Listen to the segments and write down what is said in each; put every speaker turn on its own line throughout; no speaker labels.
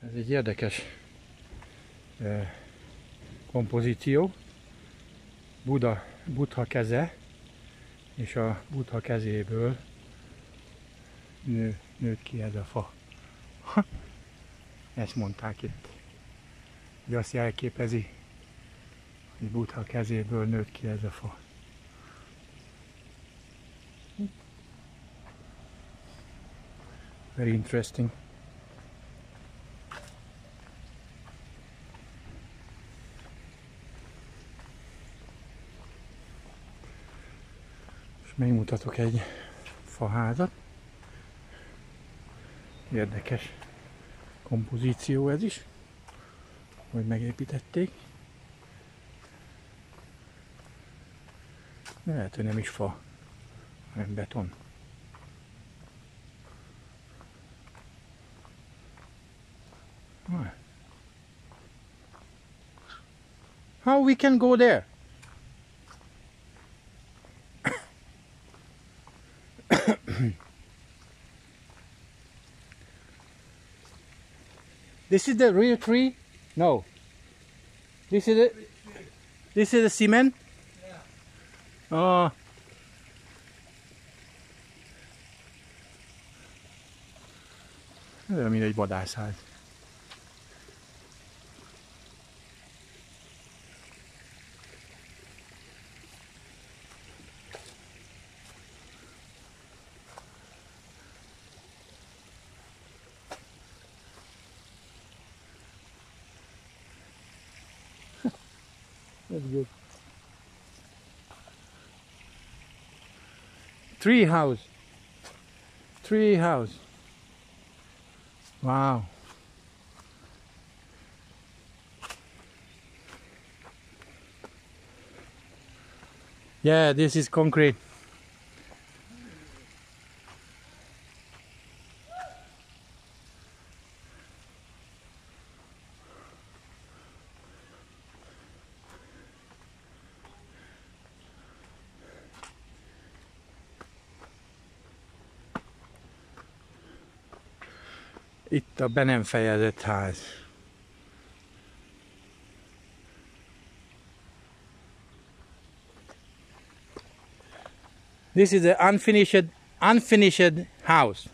Ez egy érdekes kompozíció. Buda, Buddha keze, és a Buddha kezéből nő, nőtt ki ez a fa. Ezt mondták itt. Hogy azt jelképezi, hogy Buddha kezéből nőtt ki ez a fa. Very interesting. Megmutatok egy faházat. Érdekes kompozíció ez is, hogy megépítették. De lehet, hogy nem is fa, hanem beton. How we can go there? This is the real tree? No. This is the this is the cement? Yeah. Oh. Ez olyan, mint egy vadászház. That's good. Tree house. Tree house. Wow. Yeah, this is concrete. Itt a be nem fejezett ház. This is the unfinished unfinished house.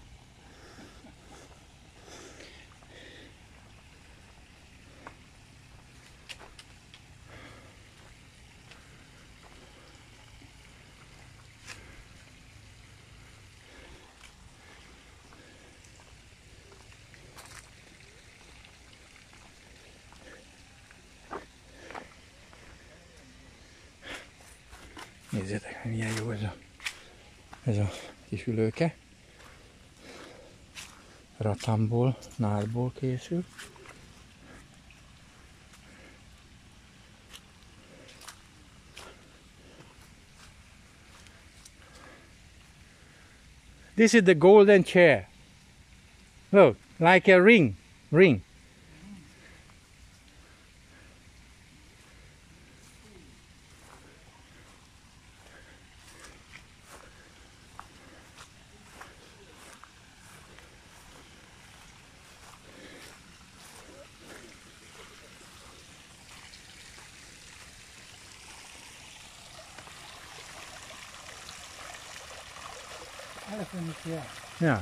Nézzétek, milyen jó ez a, ez a kis ülőke. Ratamból, nárból készül. This is the golden chair. Look, like a ring, ring.
Elephant here.
Ja,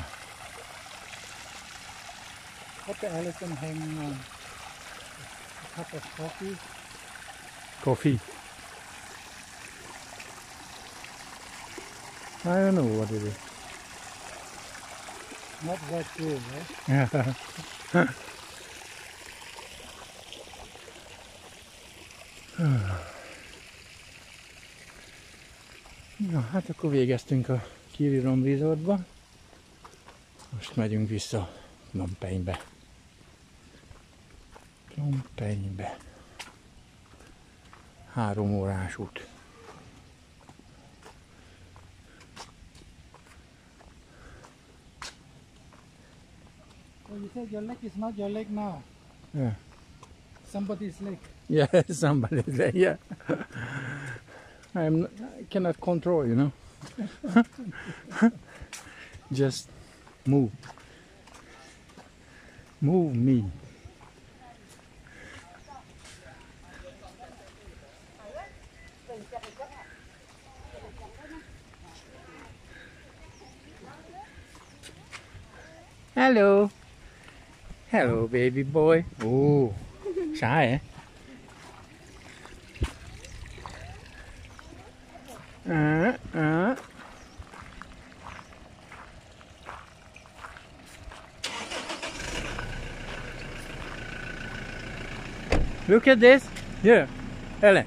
What the elephant hanging on? Um, a cup of coffee.
coffee. I don't know what it is.
Not that good, right?
Ja. Na, hát akkor végeztünk a Kirirom Resortba. Most megyünk vissza Phnom. Phnom. Három órás út.
Oh, you said your leg is not your leg now.
Yeah.
Somebody's leg.
Yeah, somebody there. Yeah. I cannot control. You know. Just move. Move me. Hello. Hello baby boy. Ooh, oh, shy eh? Uh, uh. Look at this. Here, Ellen.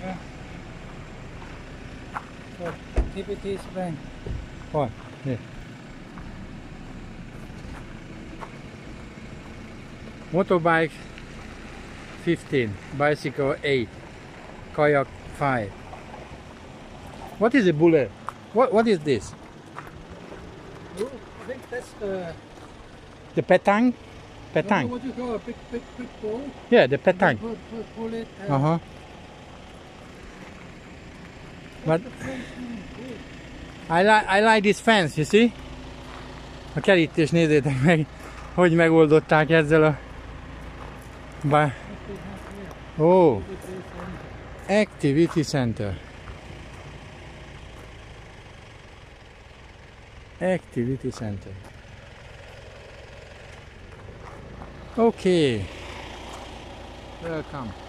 Yeah. So, TBT Bank.
What? Here. Motorbike 15, bicycle 8, kayak 5. What is a bullet? What What is this?
Oh, I think that's the.
The petang? Petang?
what do you call a big, big, big ball?
Yeah, the petang.
Pull, pull, pull it. uh,
Uh huh. But
the French name? Oh,
I like I like this fence, you see? A kerítés nézzétek meg, hogy megoldották ezzel a... Bá...
what they have here.
Ó,
Center.
Activity Center. Activity Center. Okay. Welcome.